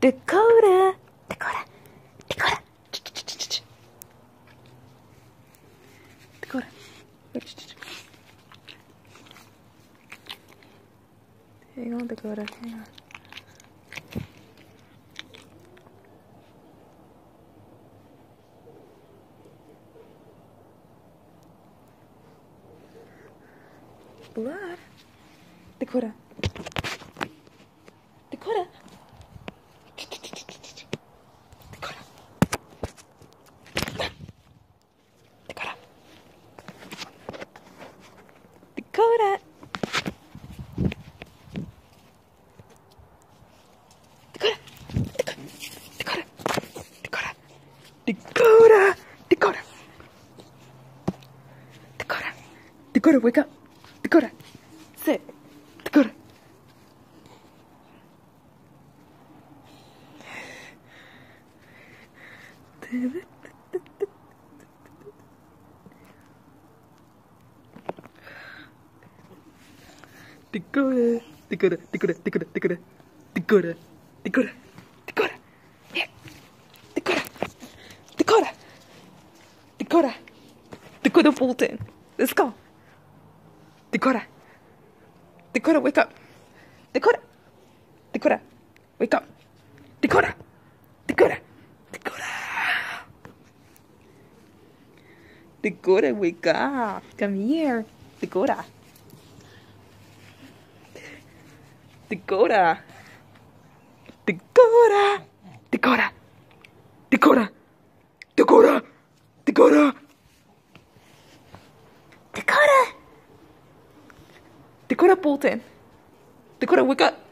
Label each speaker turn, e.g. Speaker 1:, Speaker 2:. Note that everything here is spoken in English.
Speaker 1: Dakota. Dakota. Dakota. Dakota. Hang on, Dakota. Hang on. Blood. Dakota. Dakota. Dakota. Dakota. Dakota. Dakota. Dakota. Dakota. Dakota. Dakota. Dakota. Dakota, wake up. Dakota. Sit. Dakota. Dakota. Dakota. Dakota. Dakota. Dakota. Dakota. Dakota. Dakota. Yeah. Dakota. Dakota. Dakota. Dakota Bolton. Let's go. Dakota. Dakota, wake up. Dakota. Dakota. Wake up. Dakota. Dakota. Dakota. Dakota, wake up. Come here. Dakota. Dakota. Dakota. Dakota. Dakota. Dakota. Dakota. Dakota. Bolton. Dakota, wake up.